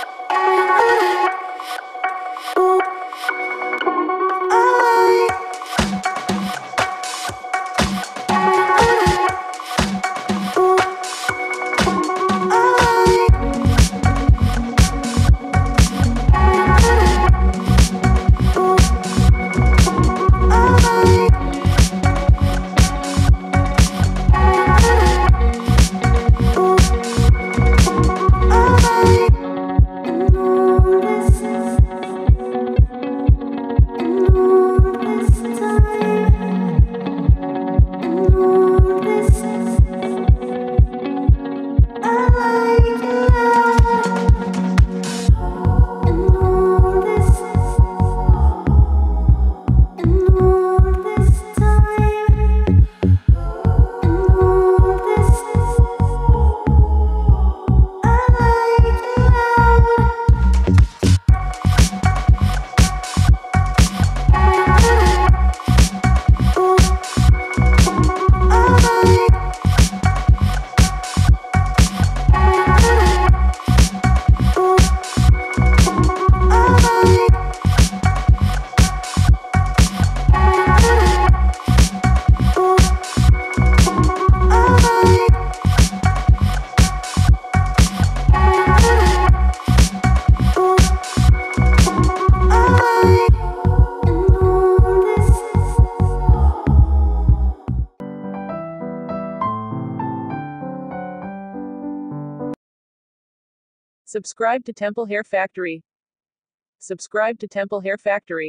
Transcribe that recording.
Música Subscribe to Temple Hair Factory. Subscribe to Temple Hair Factory.